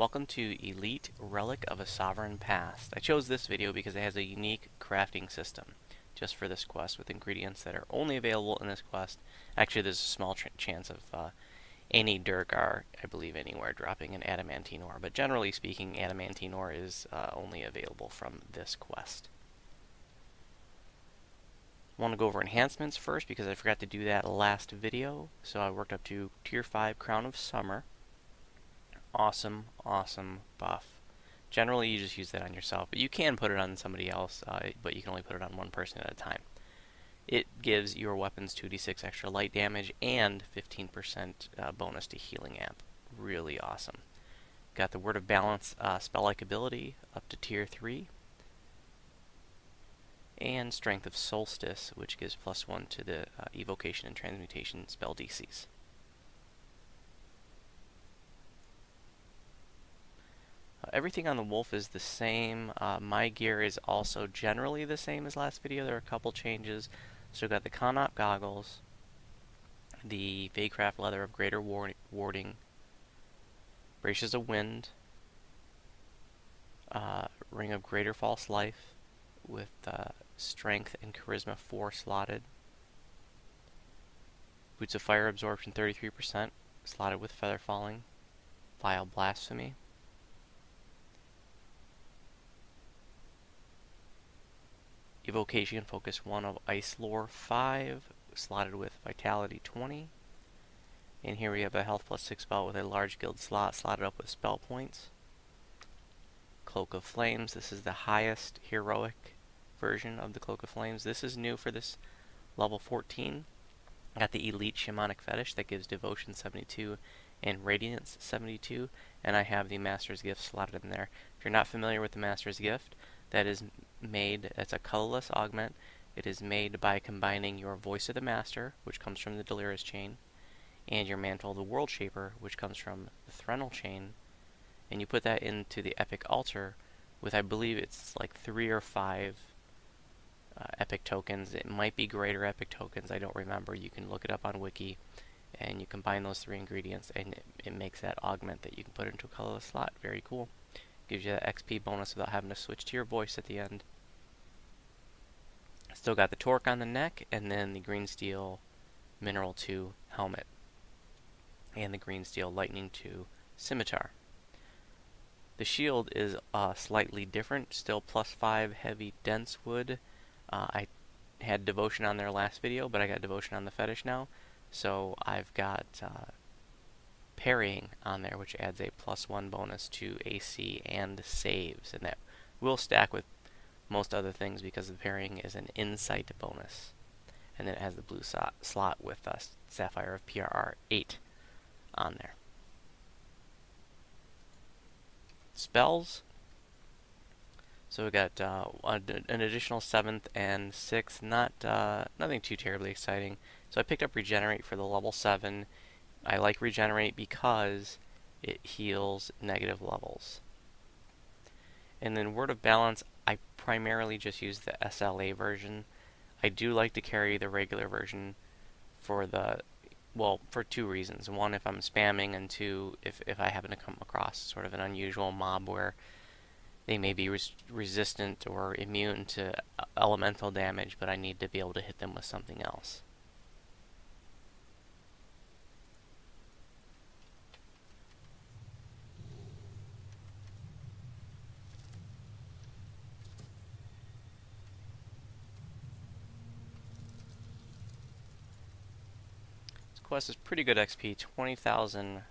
Welcome to Elite Relic of a Sovereign Past. I chose this video because it has a unique crafting system just for this quest with ingredients that are only available in this quest. Actually, there's a small chance of uh, any Duergar, I believe anywhere, dropping an adamantine ore, but generally speaking, adamantine ore is uh, only available from this quest. I want to go over enhancements first because I forgot to do that last video. So I worked up to Tier 5 Crown of Summer awesome, awesome buff. Generally, you just use that on yourself, but you can put it on somebody else, uh, but you can only put it on one person at a time. It gives your weapons 2d6 extra light damage and 15% uh, bonus to healing amp. Really awesome. Got the Word of Balance uh, spell-like ability up to tier 3. And Strength of Solstice, which gives plus 1 to the uh, evocation and transmutation spell DCs. Everything on the Wolf is the same. Uh, my gear is also generally the same as last video. There are a couple changes. So we've got the Conop goggles, the Vaycraft leather of greater warding, braces of wind, uh, ring of greater false life with uh, strength and charisma 4 slotted, boots of fire absorption 33% slotted with feather falling, vile blasphemy, Evocation Focus 1 of Ice Lore 5, slotted with Vitality 20. And here we have a Health plus 6 spell with a large guild slot slotted up with spell points. Cloak of Flames, this is the highest heroic version of the Cloak of Flames. This is new for this level 14. Got the Elite Shamanic Fetish that gives Devotion 72 and Radiance 72. And I have the Master's Gift slotted in there. If you're not familiar with the Master's Gift, that is made, that's a colorless augment. It is made by combining your Voice of the Master, which comes from the Delera's chain, and your Mantle the World Shaper, which comes from the Threnal chain, and you put that into the Epic Altar with, I believe it's like three or five uh, Epic tokens. It might be greater Epic tokens, I don't remember. You can look it up on Wiki, and you combine those three ingredients, and it, it makes that augment that you can put into a colorless slot. Very cool. Gives you that XP bonus without having to switch to your voice at the end. Still got the torque on the neck, and then the green steel mineral 2 helmet. And the green steel lightning 2 scimitar. The shield is uh, slightly different, still plus 5 heavy dense wood. Uh, I had devotion on their last video, but I got devotion on the fetish now. So I've got uh, parrying on there, which adds a plus one bonus to AC and saves, and that will stack with most other things because the parrying is an insight bonus. And then it has the blue so slot with uh, Sapphire of PRR 8 on there. Spells. So we got uh, an additional seventh and sixth. Not uh, nothing too terribly exciting. So I picked up Regenerate for the level seven I like Regenerate because it heals negative levels. And then Word of Balance, I primarily just use the SLA version. I do like to carry the regular version for the, well, for two reasons. One, if I'm spamming, and two, if, if I happen to come across sort of an unusual mob where they may be res resistant or immune to uh, elemental damage, but I need to be able to hit them with something else. Quest is pretty good XP, 20,000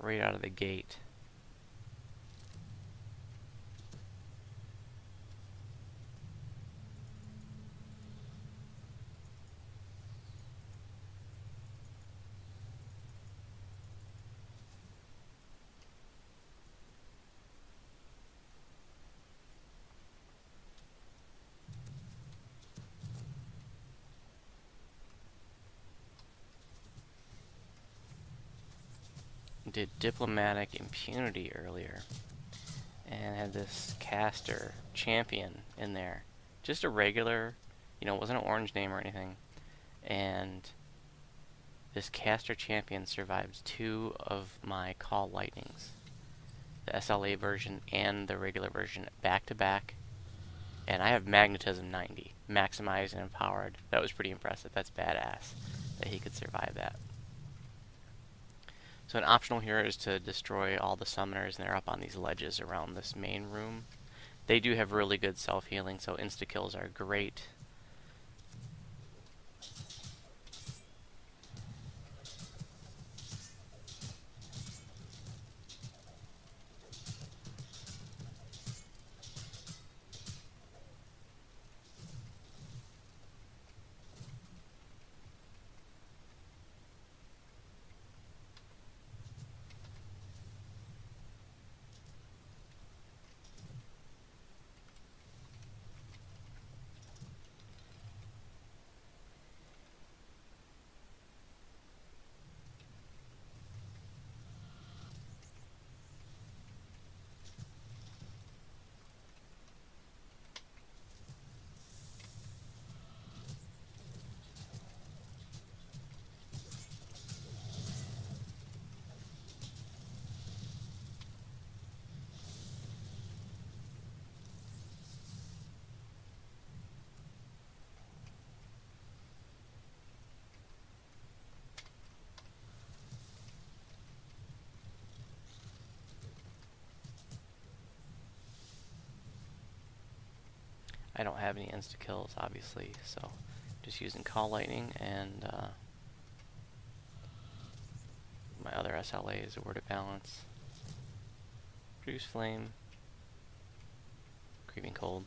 right out of the gate. Did diplomatic impunity earlier and had this caster champion in there just a regular you know it wasn't an orange name or anything and this caster champion survived two of my call lightnings the SLA version and the regular version back to back. And I have Magnetism 90, maximized and empowered. That was pretty impressive. That's badass that he could survive that. So an optional here is to destroy all the summoners, and they're up on these ledges around this main room. They do have really good self-healing, so insta-kills are great. I don't have any insta kills, obviously, so just using Call Lightning and uh, my other SLA is a Word of Balance. Produce Flame, Creeping Cold.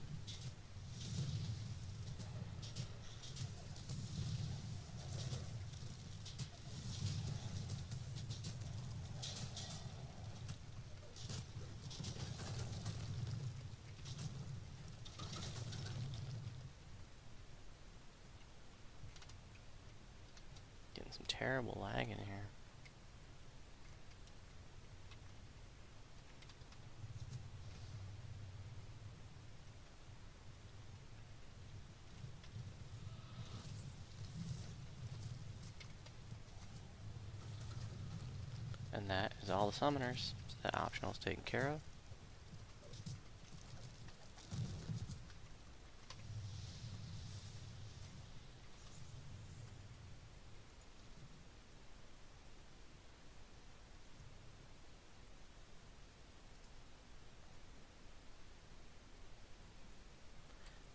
some terrible lag in here. And that is all the summoners. So that optional is taken care of.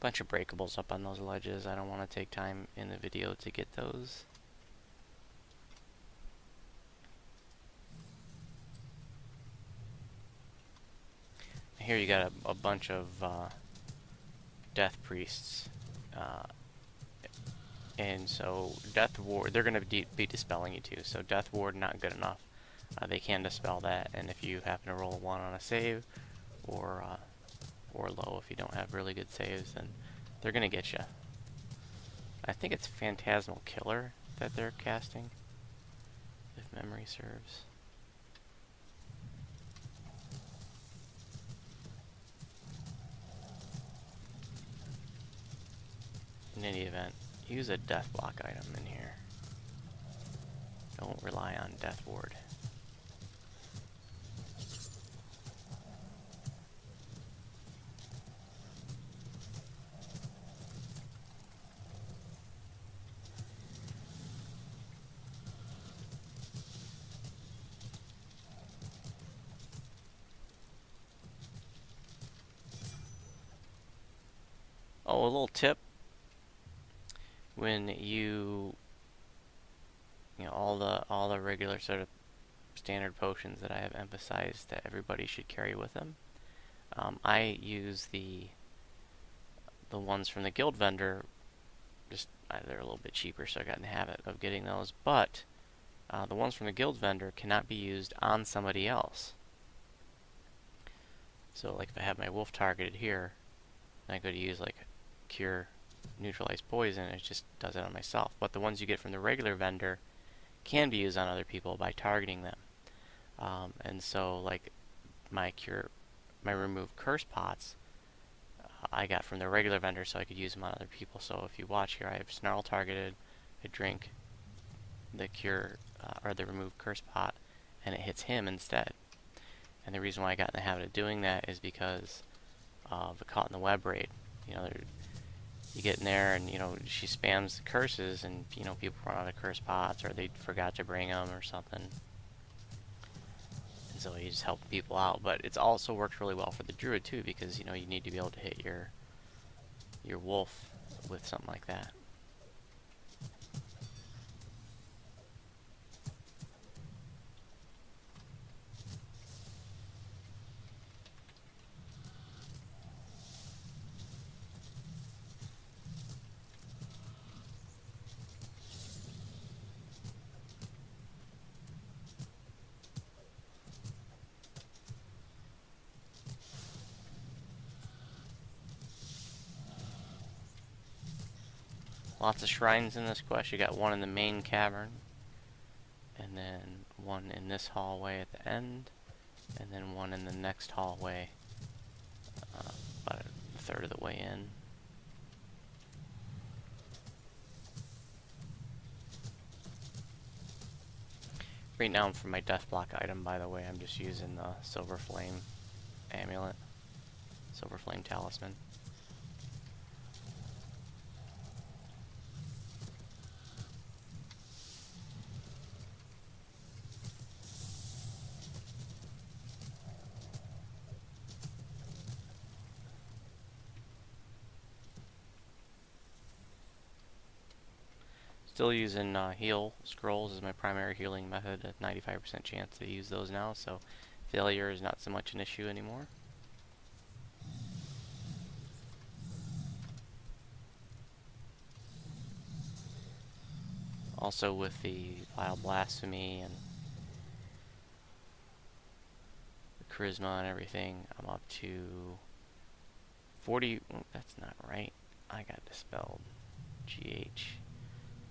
Bunch of breakables up on those ledges. I don't want to take time in the video to get those. Here you got a, a bunch of uh, death priests. Uh, and so Death Ward, they're going to be, dispelling you too. So Death Ward, not good enough. Uh, they can dispel that, and if you happen to roll a 1 on a save, or uh, or low if you don't have really good saves, then they're going to get you. I think it's Phantasmal Killer that they're casting, if memory serves. In any event, use a death block item in here. Don't rely on Death Ward. Oh, a little tip. When you, you know, all the all the regular sort of standard potions that I have emphasized that everybody should carry with them. Um, I use the the ones from the guild vendor. Just uh, they're a little bit cheaper, so I got in the habit of getting those. But uh, the ones from the guild vendor cannot be used on somebody else. So, like if I have my wolf targeted here, I go to use like cure neutralize poison, it just does it on myself. But the ones you get from the regular vendor can be used on other people by targeting them. Um, and so, like my cure, my remove curse pots, uh, I got from the regular vendor, so I could use them on other people. So if you watch here, I have snarl targeted, I drink the cure uh, or the remove curse pot, and it hits him instead. And the reason why I got in the habit of doing that is because of the caught in the web raid. You know, you get in there and, you know, she spams the curses and, you know, people run out of curse pots or they forgot to bring them or something. And so you just help people out. But it's also worked really well for the druid too because, you know, you need to be able to hit your your wolf with something like that. Lots of shrines in this quest. You got one in the main cavern, and then one in this hallway at the end, and then one in the next hallway, uh, about a third of the way in. Right now, for my death block item, by the way, I'm just using the Silver Flame amulet, Silver Flame talisman. Still using uh, heal scrolls as my primary healing method, a 95% chance to use those now, so failure is not so much an issue anymore. Also with the vile blasphemy and the charisma and everything, I'm up to 40, that's not right, I got dispelled, GH.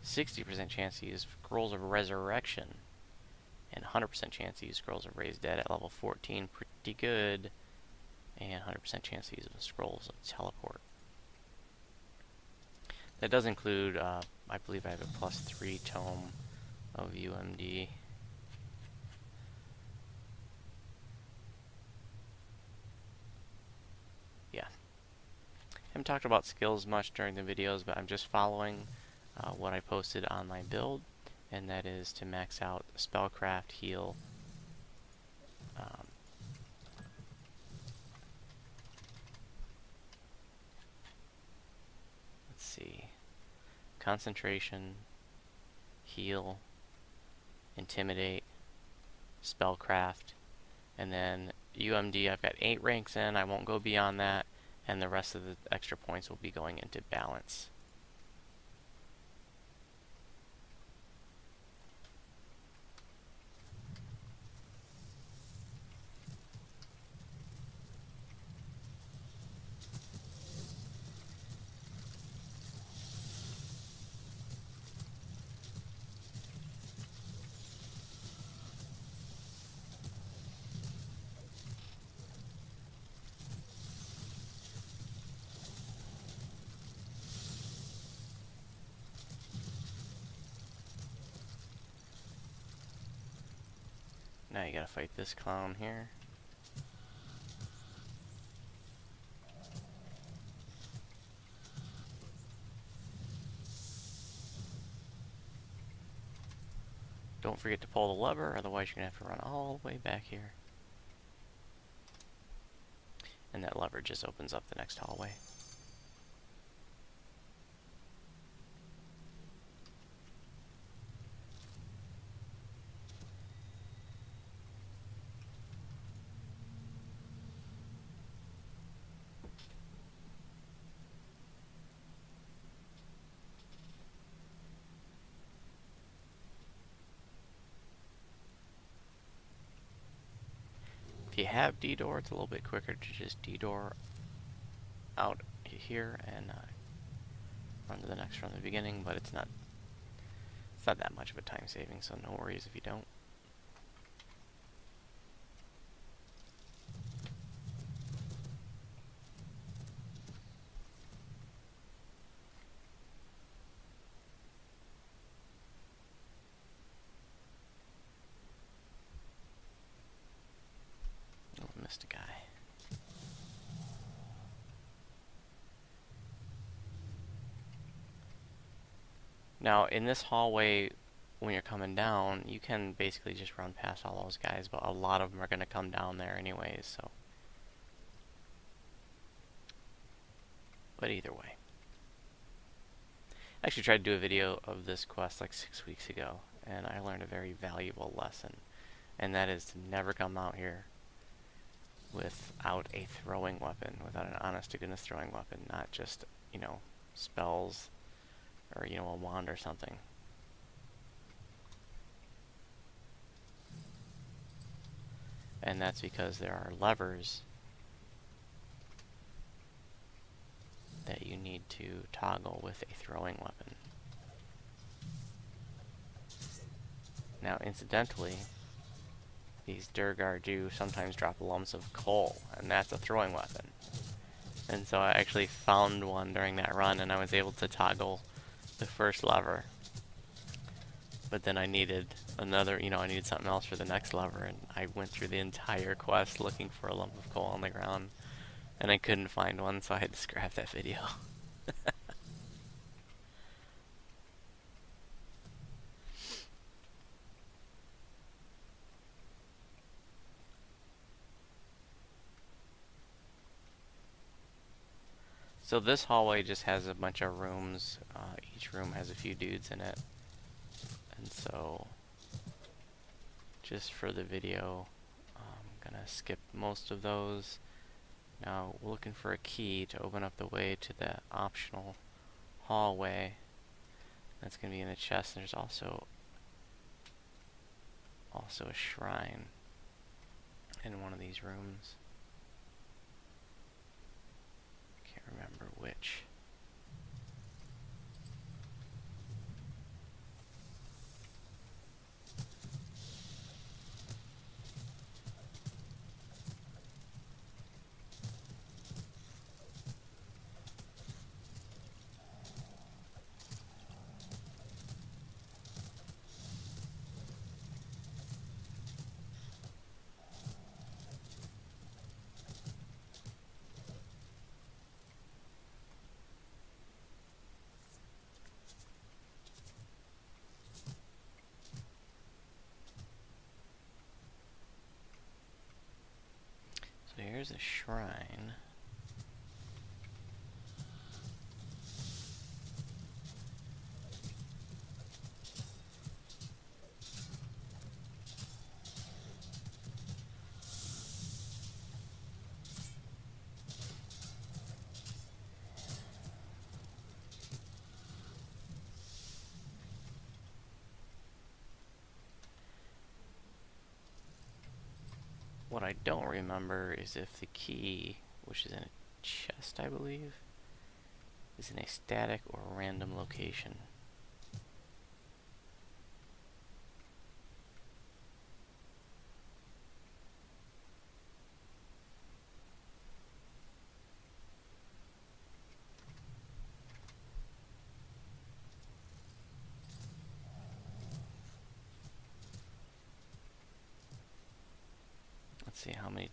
60% chance to use Scrolls of Resurrection, and 100% chance to use Scrolls of Raised Dead at level 14. Pretty good. And 100% chance to use Scrolls of Teleport. That does include, uh, I believe I have a plus 3 tome of UMD. Yeah. Haven't talked about skills much during the videos, but I'm just following uh, what I posted on my build, and that is to max out Spellcraft, Heal, um, let's see, Concentration, Heal, Intimidate, Spellcraft, and then UMD I've got 8 ranks in, I won't go beyond that, and the rest of the extra points will be going into balance. Now you gotta fight this clown here. Don't forget to pull the lever, otherwise you're gonna have to run all the way back here. And that lever just opens up the next hallway. Have D-door, it's a little bit quicker to just D-door out here and uh, run to the next from the beginning, but it's not it's not that much of a time saving, so no worries if you don't. missed a guy. Now, in this hallway, when you're coming down, you can basically just run past all those guys, but a lot of them are going to come down there anyways, so. But either way. I actually tried to do a video of this quest like six weeks ago, and I learned a very valuable lesson, and that is to never come out here without a throwing weapon, without an honest-to-goodness throwing weapon, not just, you know, spells or, you know, a wand or something. And that's because there are levers that you need to toggle with a throwing weapon. Now, incidentally, these Duergar do sometimes drop lumps of coal, and that's a throwing weapon. And so I actually found one during that run, and I was able to toggle the first lever. But then I needed another, you know, I needed something else for the next lever, and I went through the entire quest looking for a lump of coal on the ground, and I couldn't find one, so I had to scrap that video. So this hallway just has a bunch of rooms. Uh, each room has a few dudes in it. And so, just for the video, I'm gonna skip most of those. Now, we're looking for a key to open up the way to the optional hallway. That's gonna be in a chest. And there's also also a shrine in one of these rooms. remember which. There's a shrine. What I don't remember is if the key, which is in a chest, I believe, is in a static or random location.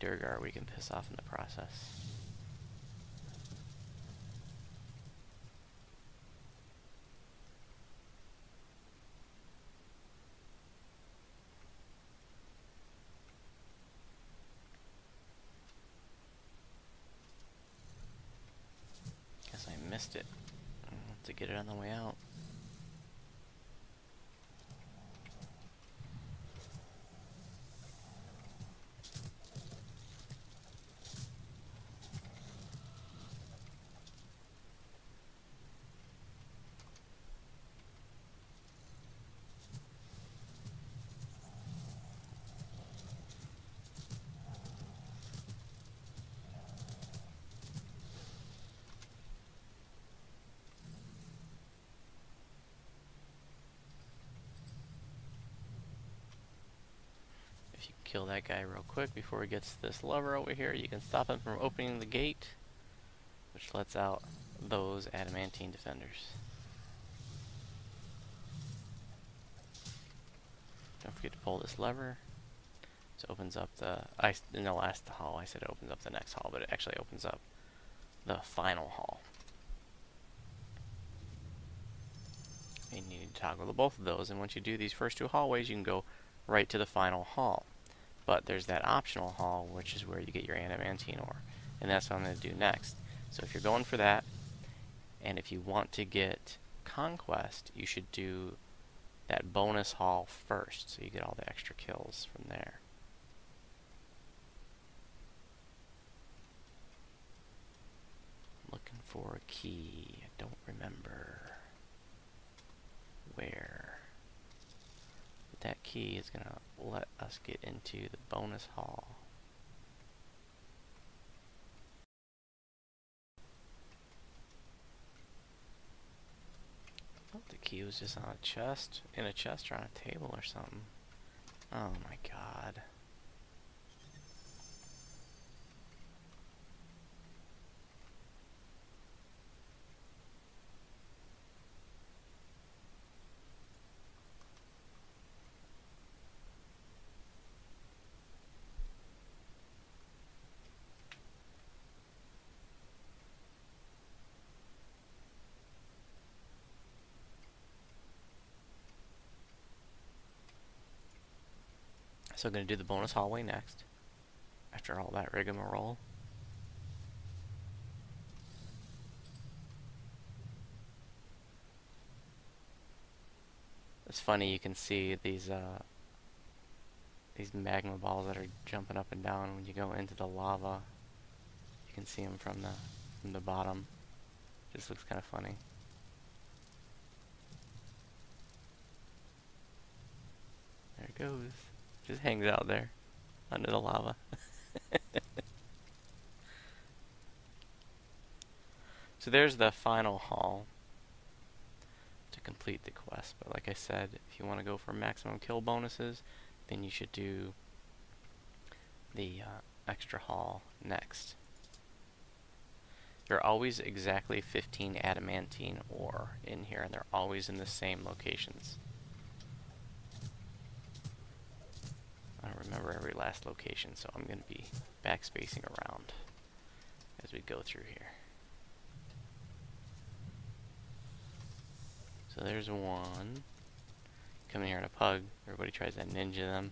Duergar we can piss off in the process. Guess I missed it. to get it on the way out. Kill that guy real quick before he gets this lever over here. You can stop him from opening the gate, which lets out those adamantine defenders. Don't forget to pull this lever. It opens up the, I, in the last hall I said it opens up the next hall, but it actually opens up the final hall. And you need to toggle both of those, and once you do these first two hallways, you can go right to the final hall. But there's that optional hall, which is where you get your adamantine ore. And that's what I'm going to do next. So if you're going for that, and if you want to get conquest, you should do that bonus hall first, so you get all the extra kills from there. Looking for a key. I don't remember where. That key is going to let us get into the bonus hall. Oh, the key was just on a chest, in a chest or on a table or something. Oh my god. So I'm going to do the bonus hallway next. After all that rigmarole. It's funny, you can see these uh, these magma balls that are jumping up and down when you go into the lava. You can see them from the from the bottom. Just looks kind of funny. There it goes. Just hangs out there under the lava. so there's the final hall to complete the quest. But like I said, if you want to go for maximum kill bonuses, then you should do the uh, extra hall next. There are always exactly 15 adamantine ore in here, and they're always in the same locations. I don't remember every last location, so I'm going to be backspacing around as we go through here. So there's one. Coming here in a pug, everybody tries that ninja them.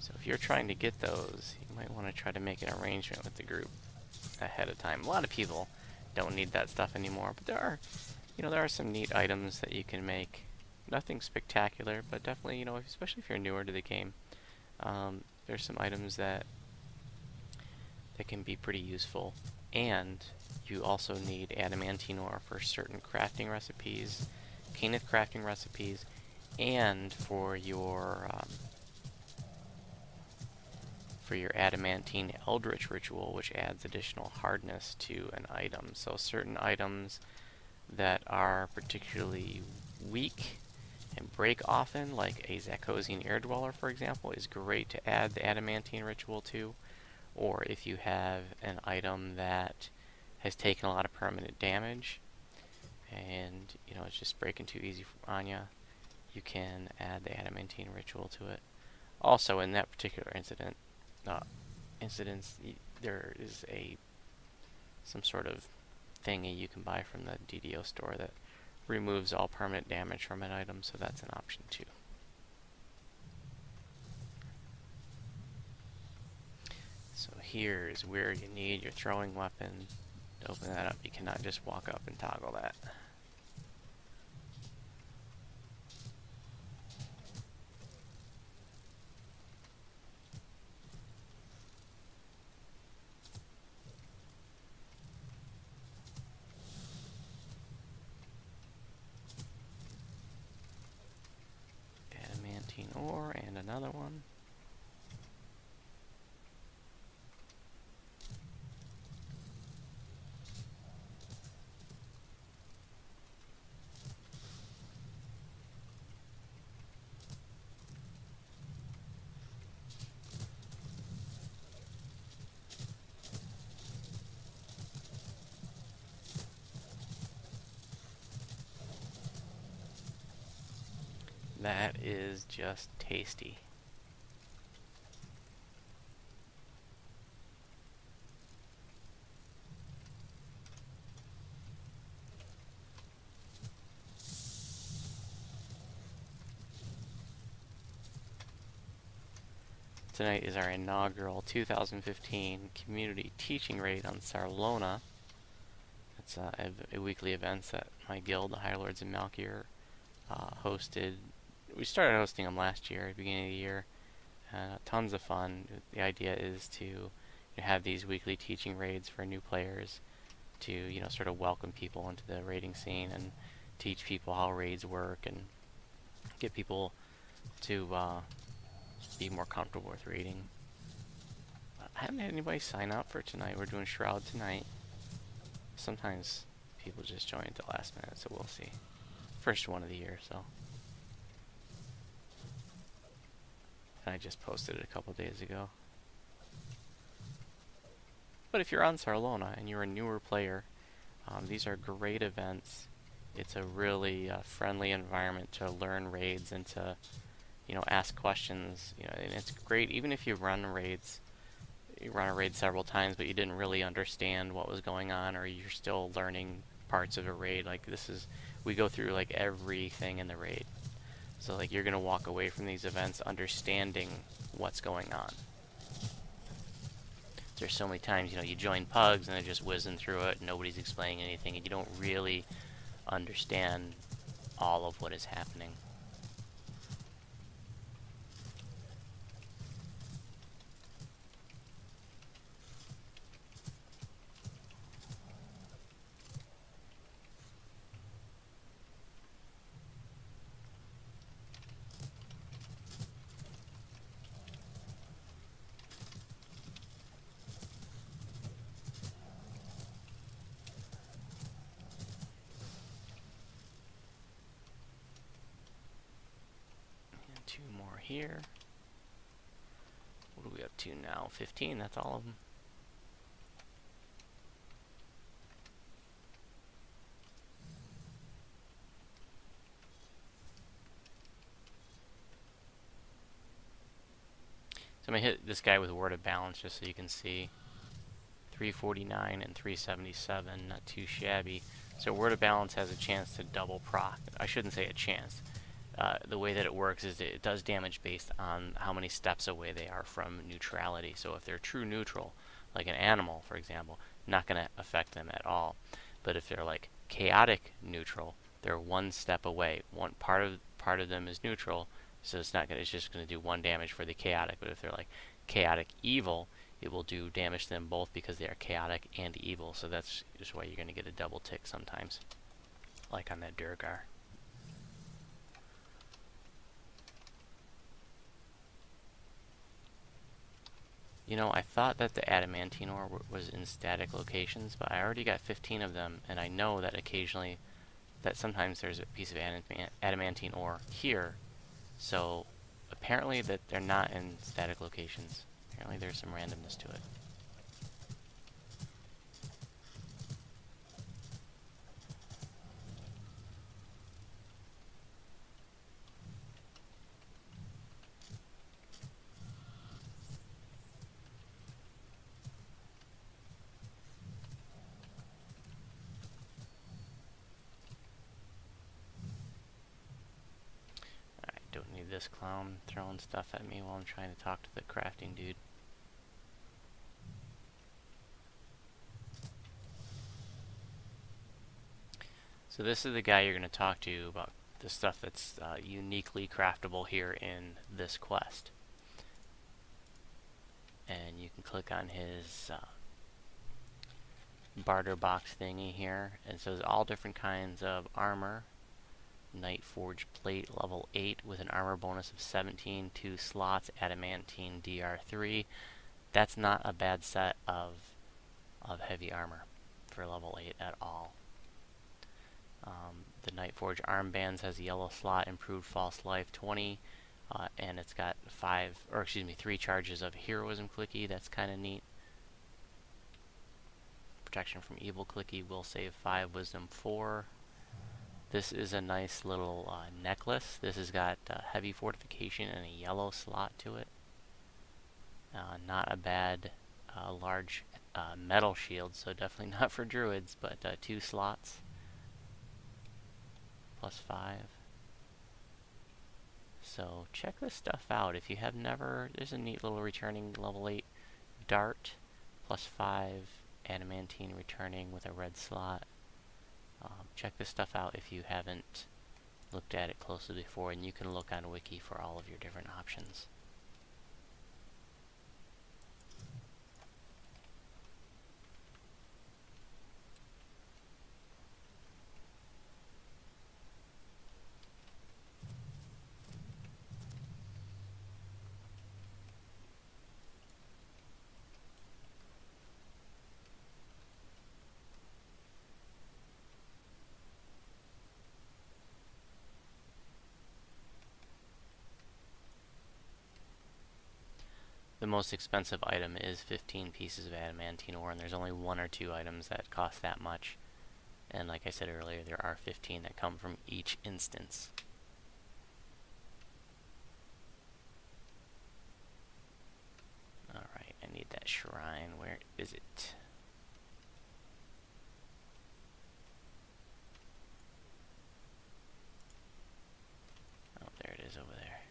So if you're trying to get those, you might want to try to make an arrangement with the group ahead of time. A lot of people don't need that stuff anymore, but there are, you know, there are some neat items that you can make nothing spectacular, but definitely, you know, especially if you're newer to the game, um, there's some items that that can be pretty useful. And you also need adamantine ore for certain crafting recipes, Cannith crafting recipes, and for your um, for your adamantine eldritch ritual, which adds additional hardness to an item. So certain items that are particularly weak and break often, like a Zakosian Air Dweller, for example, is great to add the Adamantine Ritual to. Or if you have an item that has taken a lot of permanent damage, and you know it's just breaking too easy on you, you can add the Adamantine Ritual to it. Also, in that particular incident, uh, incidents, there is a some sort of thingy you can buy from the DDO store that removes all permanent damage from an item, so that's an option too. So here is where you need your throwing weapon. To open that up, you cannot just walk up and toggle that. just tasty. Tonight is our inaugural 2015 community teaching raid on Sarlona. It's uh, a, weekly event that my guild, the High Lords of Malkier, uh, hosted we started hosting them last year, beginning of the year. Uh, tons of fun. The idea is to you know, have these weekly teaching raids for new players to you know sort of welcome people into the raiding scene and teach people how raids work and get people to uh, be more comfortable with raiding. I haven't had anybody sign up for tonight. We're doing Shroud tonight. Sometimes people just join at the last minute, so we'll see. First one of the year, so. And I just posted it a couple days ago. But if you're on Sarlona and you're a newer player, um, these are great events. It's a really uh, friendly environment to learn raids and to you know, ask questions. You know, and it's great even if you run raids, you run a raid several times, but you didn't really understand what was going on, or you're still learning parts of a raid. Like this is, we go through like everything in the raid. So like you're gonna walk away from these events understanding what's going on. There's so many times, you know, you join pugs and they're just whizzing through it, and nobody's explaining anything, and you don't really understand all of what is happening. here. What are we up to now? 15, that's all of them. So I'm going to hit this guy with Word of Balance just so you can see. 349 and 377, not too shabby. So Word of Balance has a chance to double proc. I shouldn't say a chance. Uh, the way that it works is it does damage based on how many steps away they are from neutrality. So if they're true neutral, like an animal, for example, not going to affect them at all. But if they're like chaotic neutral, they're one step away. One part of part of them is neutral, so it's not going. It's just going to do one damage for the chaotic. But if they're like chaotic evil, it will do damage to them both because they are chaotic and evil. So that's just why you're going to get a double tick sometimes, like on that Duergar. You know, I thought that the adamantine ore was in static locations, but I already got 15 of them, and I know that occasionally, that sometimes there's a piece of adamantine ore here, so apparently that they're not in static locations. Apparently there's some randomness to it. this clown throwing stuff at me while I'm trying to talk to the crafting dude. So this is the guy you're going to talk to about the stuff that's uh, uniquely craftable here in this quest. And you can click on his uh, barter box thingy here. And so there's all different kinds of armor Night Forge plate level 8 with an armor bonus of 17, 2 slots, adamantine DR3. That's not a bad set of, of heavy armor for level 8 at all. Um, the Night Forge armbands has a yellow slot, improved false life 20, uh, and it's got five, or excuse me, three charges of heroism clicky. That's kind of neat. Protection from evil clicky will save 5, wisdom 4, this is a nice little uh, necklace. This has got uh, heavy fortification and a yellow slot to it. Uh, not a bad uh, large uh, metal shield, so definitely not for druids, but uh, two slots. Plus five. So check this stuff out. If you have never, there's a neat little returning level 8 dart, plus 5 adamantine returning with a red slot. Check this stuff out if you haven't looked at it closely before, and you can look on Wiki for all of your different options. The most expensive item is 15 pieces of adamantine ore, and there's only one or two items that cost that much. And like I said earlier, there are 15 that come from each instance. Alright, I need that shrine. Where is it? Oh, there it is over there.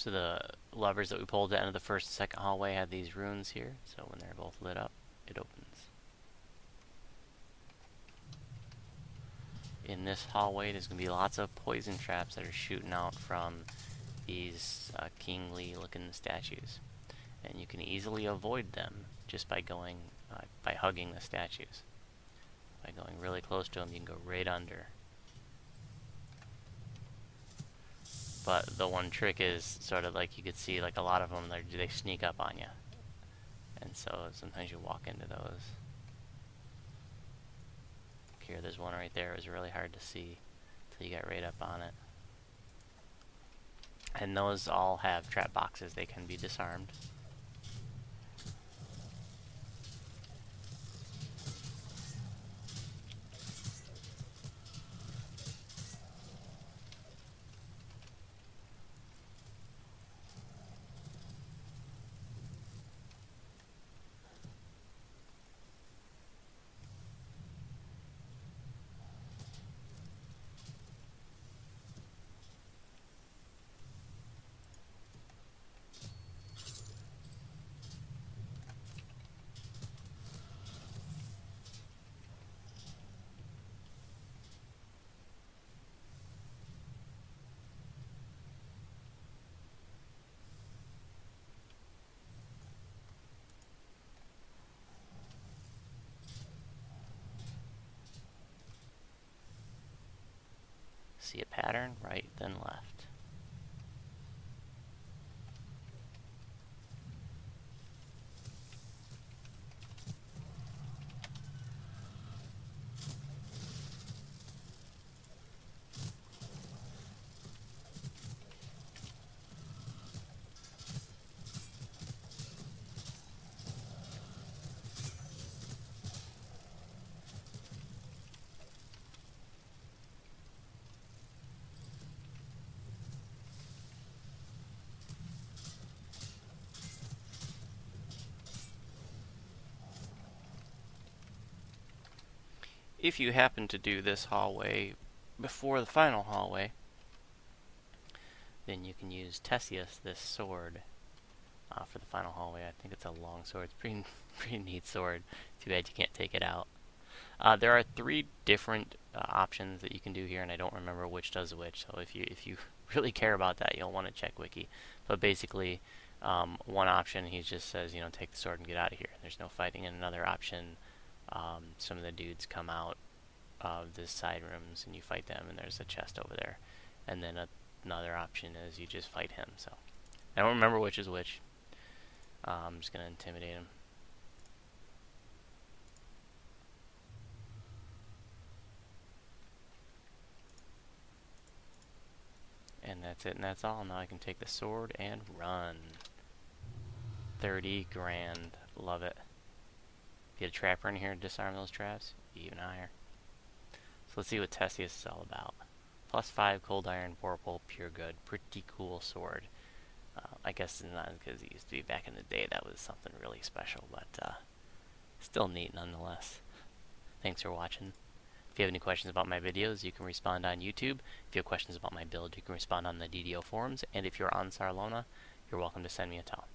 So the levers that we pulled at the end of the first and second hallway had these runes here, so when they're both lit up, it opens. In this hallway, there's going to be lots of poison traps that are shooting out from these uh, kingly looking statues. And you can easily avoid them just by going, uh, by hugging the statues. By going really close to them, you can go right under. But the one trick is sort of like you could see like a lot of them they sneak up on you. And so sometimes you walk into those. Here, there's one right there. It was really hard to see until you got right up on it. And those all have trap boxes. They can be disarmed. See a pattern, right, then left. If you happen to do this hallway before the final hallway, then you can use Tessius, this sword, uh, for the final hallway. I think it's a long sword. It's pretty pretty neat sword. Too bad you can't take it out. Uh, there are three different uh, options that you can do here, and I don't remember which does which. So if you if you really care about that, you'll want to check wiki. But basically, um, one option he just says, you know, take the sword and get out of here. There's no fighting. And another option, um, some of the dudes come out of the side rooms and you fight them, and there's a chest over there. And then a, another option is you just fight him. So I don't remember which is which. Uh, I'm just gonna intimidate him. And that's it and that's all. Now I can take the sword and run. 30 grand. Love it. Get a trapper in here and disarm those traps. Even higher. So let's see what Tessius is all about. Plus 5 cold iron, vorpal, pure good. Pretty cool sword. Uh, I guess it's not because it used to be back in the day that was something really special, but uh, still neat nonetheless. Thanks for watching. If you have any questions about my videos, you can respond on YouTube. If you have questions about my build, you can respond on the DDO forums. And if you're on Sarlona, you're welcome to send me a tell.